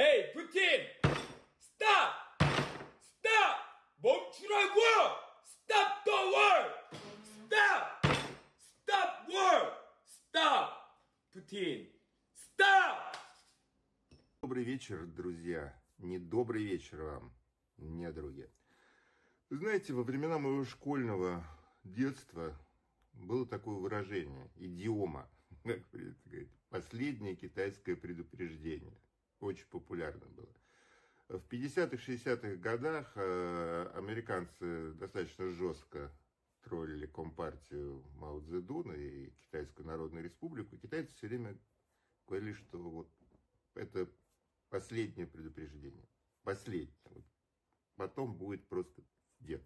Hey Putin! Stop! Stop! Bomb war! Stop the war! Stop! Stop war! Stop! Putin! Stop! Добрый вечер, друзья. Не добрый вечер вам, не друзья. Знаете, во времена моего школьного детства было такое выражение, идиома, как говорит, последнее китайское предупреждение. Очень популярно было. В 50-х, 60-х годах э, американцы достаточно жестко троллили Компартию Мао Цзэдуна и Китайскую Народную Республику. Китайцы все время говорили, что вот это последнее предупреждение. Последнее. Потом будет просто дед.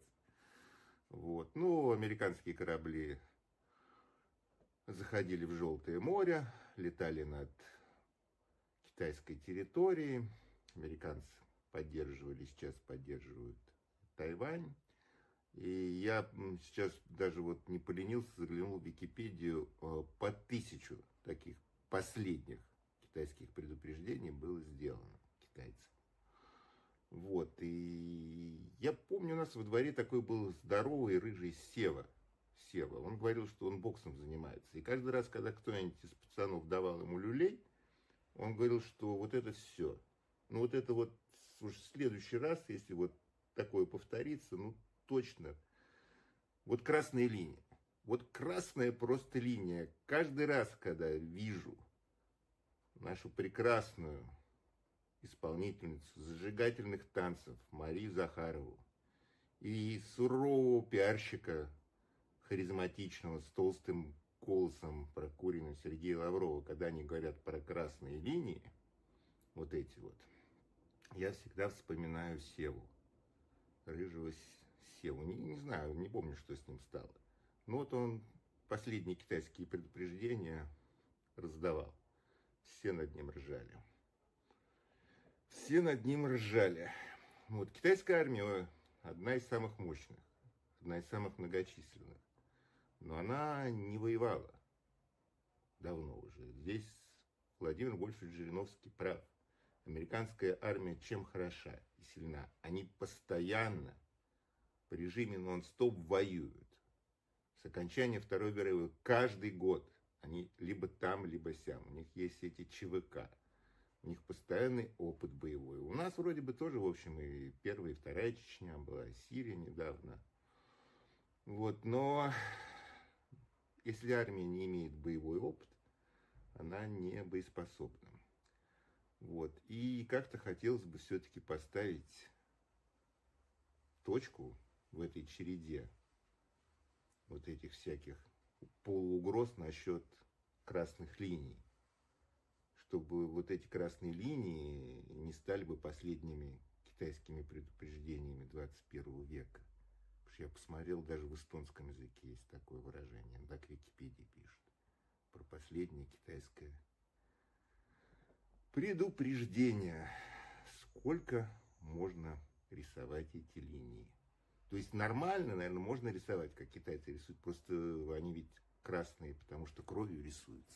Вот. Ну, американские корабли заходили в Желтое море, летали над китайской территорией. Американцы поддерживали, сейчас поддерживают Тайвань. И я сейчас даже вот не поленился, заглянул в Википедию, э, по тысячу таких последних китайских предупреждений было сделано китайцам. Вот, и я помню, у нас во дворе такой был здоровый рыжий Сева. Сева. Он говорил, что он боксом занимается. И каждый раз, когда кто-нибудь из пацанов давал ему люлей, он говорил, что вот это все. Ну вот это вот в следующий раз, если вот такое повторится, ну точно. Вот красная линия. Вот красная просто линия. Каждый раз, когда вижу нашу прекрасную исполнительницу зажигательных танцев Марию Захарову и сурового пиарщика харизматичного с толстым голосом прокуренного Сергея Лаврова, когда они говорят про красные линии, вот эти вот, я всегда вспоминаю Севу, рыжего Севу. Не, не знаю, не помню, что с ним стало. Но вот он последние китайские предупреждения раздавал. Все над ним ржали. Все над ним ржали. Вот китайская армия одна из самых мощных, одна из самых многочисленных. Но она не воевала давно уже. Здесь Владимир Вольфович Жириновский прав. Американская армия чем хороша и сильна? Они постоянно по режиме нон-стоп воюют. С окончания Второй мировой каждый год они либо там, либо сям. У них есть эти ЧВК. У них постоянный опыт боевой. У нас вроде бы тоже, в общем, и первая, и вторая Чечня была, Сирия недавно. Вот, но если армия не имеет боевой опыт, она не боеспособна. Вот. И как-то хотелось бы все-таки поставить точку в этой череде вот этих всяких полуугроз насчет красных линий. Чтобы вот эти красные линии не стали бы последними китайскими предупреждениями 21 века. Потому что я посмотрел, даже в эстонском языке есть такое выражение. Так Википедия пишет. Про последнее китайское предупреждение. Сколько можно рисовать эти линии? То есть нормально, наверное, можно рисовать, как китайцы рисуют. Просто они ведь красные, потому что кровью рисуются.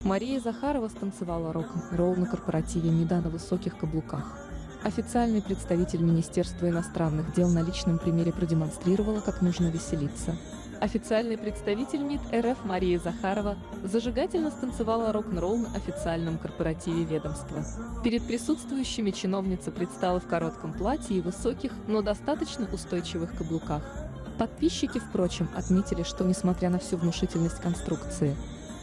Мария Захарова станцевала рок-н-ролл на корпоративе МИДа на высоких каблуках. Официальный представитель Министерства иностранных дел на личном примере продемонстрировала, как нужно веселиться. Официальный представитель МИД РФ Мария Захарова зажигательно станцевала рок-н-ролл на официальном корпоративе ведомства. Перед присутствующими чиновница предстала в коротком платье и высоких, но достаточно устойчивых каблуках. Подписчики, впрочем, отметили, что несмотря на всю внушительность конструкции,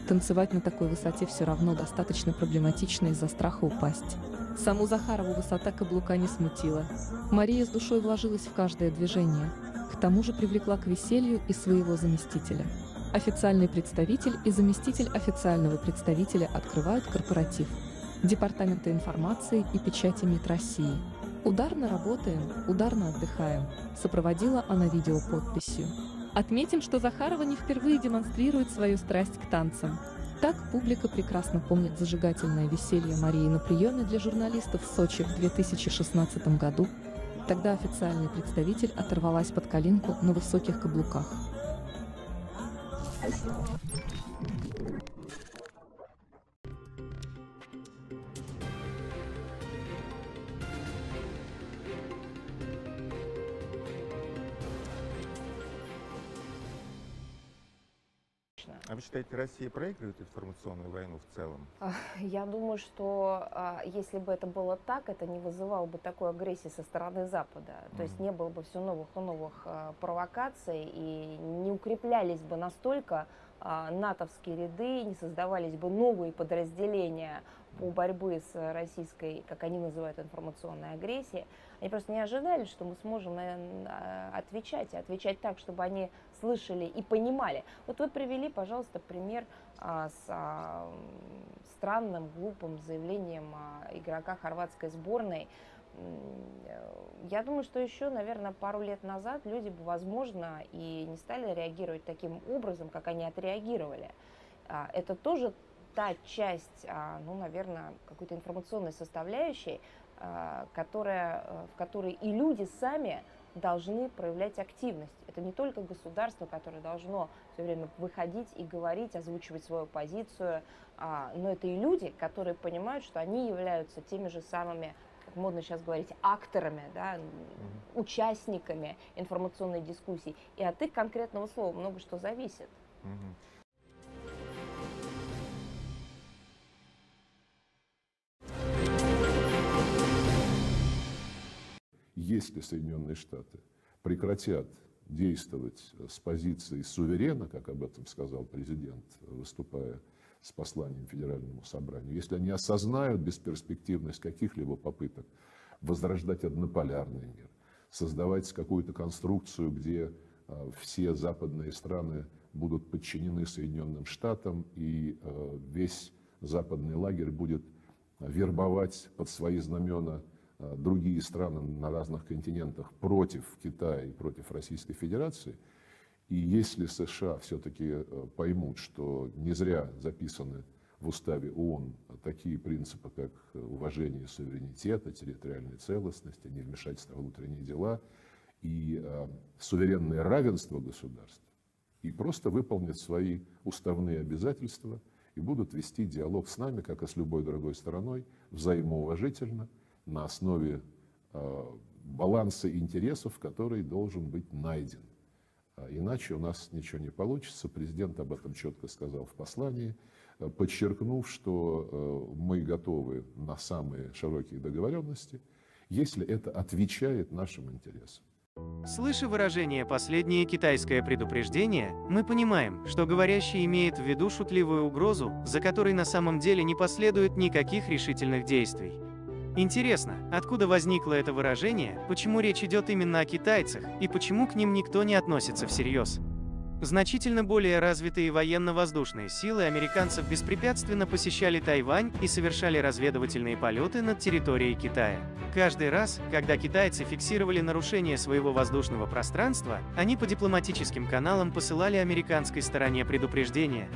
танцевать на такой высоте все равно достаточно проблематично из-за страха упасть. Саму Захарову высота каблука не смутила. Мария с душой вложилась в каждое движение. К тому же привлекла к веселью и своего заместителя. Официальный представитель и заместитель официального представителя открывают корпоратив. Департамента информации и печати МИД России. «Ударно работаем, ударно отдыхаем», сопроводила она видео подписью. Отметим, что Захарова не впервые демонстрирует свою страсть к танцам. Так публика прекрасно помнит зажигательное веселье Марии на приеме для журналистов в Сочи в 2016 году. Тогда официальный представитель оторвалась под калинку на высоких каблуках. А вы считаете, Россия проигрывает информационную войну в целом? Я думаю, что а, если бы это было так, это не вызывало бы такой агрессии со стороны Запада. Mm-hmm. То есть не было бы все новых и новых а, провокаций и не укреплялись бы настолько а, натовские ряды, не создавались бы новые подразделения по борьбе с российской, как они называют, информационной агрессией. Они просто не ожидали, что мы сможем наверное, отвечать, и отвечать так, чтобы они слышали и понимали. Вот вы привели, пожалуйста, пример а, с а, странным, глупым заявлением а, игрока хорватской сборной. Я думаю, что еще, наверное, пару лет назад люди бы, возможно, и не стали реагировать таким образом, как они отреагировали. Это тоже та часть, а, ну, наверное, какой-то информационной составляющей, а, которая, э, в которой и люди сами должны проявлять активность. Это не только государство, которое должно все время выходить и говорить, озвучивать свою позицию, а, но это и люди, которые понимают, что они являются теми же самыми, как модно сейчас говорить, акторами, да, mm-hmm. участниками информационной дискуссии. И от их конкретного слова много что зависит. Mm-hmm. Если Соединенные Штаты прекратят действовать с позиции суверена, как об этом сказал президент, выступая с посланием Федеральному собранию, если они осознают бесперспективность каких-либо попыток возрождать однополярный мир, создавать какую-то конструкцию, где а, все западные страны будут подчинены Соединенным Штатам, и а, весь западный лагерь будет вербовать под свои знамена Э, другие страны на разных континентах против Китая и против Российской Федерации. И если США все-таки э, поймут, что не зря записаны в уставе ООН такие принципы, как уважение суверенитета, территориальной целостности, невмешательство в внутренние дела и э, суверенное равенство государств, и просто выполнят свои уставные обязательства и будут вести диалог с нами, как и с любой другой стороной, взаимоуважительно – на основе э, баланса интересов, который должен быть найден. А иначе у нас ничего не получится. Президент об этом четко сказал в послании, э, подчеркнув, что э, мы готовы на самые широкие договоренности, если это отвечает нашим интересам. Слыша выражение «последнее китайское предупреждение», мы понимаем, что говорящий имеет в виду шутливую угрозу, за которой на самом деле не последует никаких решительных действий. Интересно, откуда возникло это выражение, почему речь идет именно о китайцах, и почему к ним никто не относится всерьез? Значительно более развитые военно-воздушные силы американцев беспрепятственно посещали Тайвань и совершали разведывательные полеты над территорией Китая. Каждый раз, когда китайцы фиксировали нарушение своего воздушного пространства, они по дипломатическим каналам посылали американской стороне предупреждения.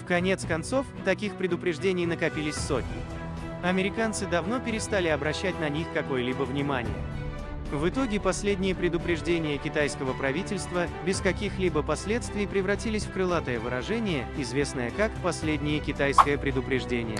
В конец концов, таких предупреждений накопились сотни. Американцы давно перестали обращать на них какое-либо внимание. В итоге последние предупреждения китайского правительства без каких-либо последствий превратились в крылатое выражение, известное как «последнее китайское предупреждение».